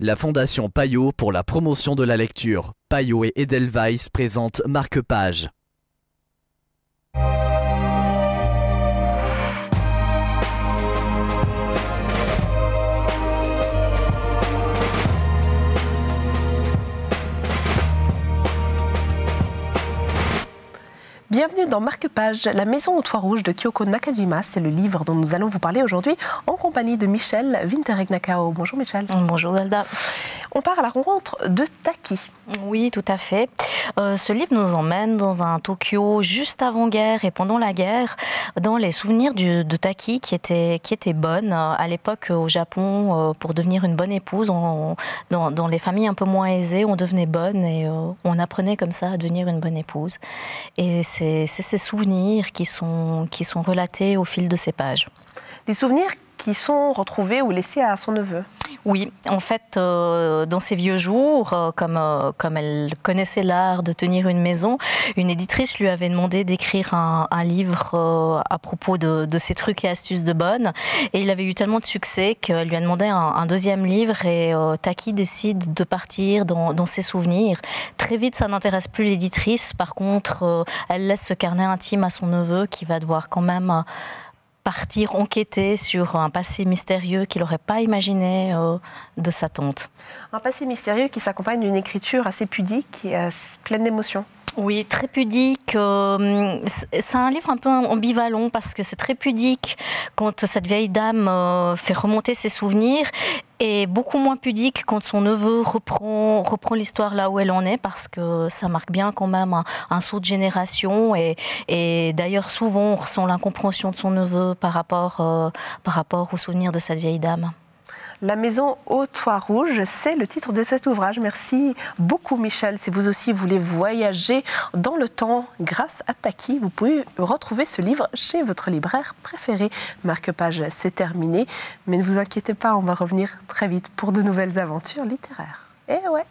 La Fondation Payot pour la promotion de la lecture. Payot et Edelweiss présentent Marque-Page. Bienvenue dans Marque-Page, la maison aux toits rouges de Kyoko Nakajima. C'est le livre dont nous allons vous parler aujourd'hui en compagnie de Michel Wintereg Nakao. Bonjour Michel. Bonjour Zelda. On part à la rencontre de Taki. Oui, tout à fait. Euh, ce livre nous emmène dans un Tokyo juste avant-guerre et pendant la guerre, dans les souvenirs de Taki qui était, qui était bonne. À l'époque, au Japon, euh, pour devenir une bonne épouse, dans, dans, les familles un peu moins aisées, on devenait bonne et euh, on apprenait comme ça à devenir une bonne épouse. Et c'est ces souvenirs qui sont, qui sont relatés au fil de ces pages. Des souvenirs qui sont retrouvés ou laissés à son neveu. Oui, en fait, euh, dans ses vieux jours, euh, comme, euh, comme elle connaissait l'art de tenir une maison, une éditrice lui avait demandé d'écrire un, livre à propos de, ses trucs et astuces de bonne. Et il avait eu tellement de succès qu'elle lui a demandé un, deuxième livre et Taki décide de partir dans, ses souvenirs. Très vite, ça n'intéresse plus l'éditrice. Par contre, elle laisse ce carnet intime à son neveu qui va devoir quand même partir enquêter sur un passé mystérieux qu'il n'aurait pas imaginé euh, de sa tante. Un passé mystérieux qui s'accompagne d'une écriture assez pudique et pleine d'émotions. Oui, très pudique. Euh, c'est un livre un peu ambivalent parce que c'est très pudique quand cette vieille dame euh, fait remonter ses souvenirs et beaucoup moins pudique quand son neveu reprend, reprend l'histoire là où elle en est parce que ça marque bien quand même un, saut de génération et, et d'ailleurs souvent on ressent l'incompréhension de son neveu par rapport, euh, par rapport aux souvenirs de cette vieille dame. La maison au toit rouge, c'est le titre de cet ouvrage. Merci beaucoup Michel. Si vous aussi voulez voyager dans le temps grâce à Taki, vous pouvez retrouver ce livre chez votre libraire préféré. Marque-page, c'est terminé. Mais ne vous inquiétez pas, on va revenir très vite pour de nouvelles aventures littéraires. Eh ouais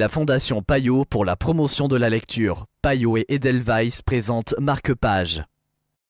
La Fondation Payot pour la promotion de la lecture. Payot et Edelweiss présentent Marque-Page.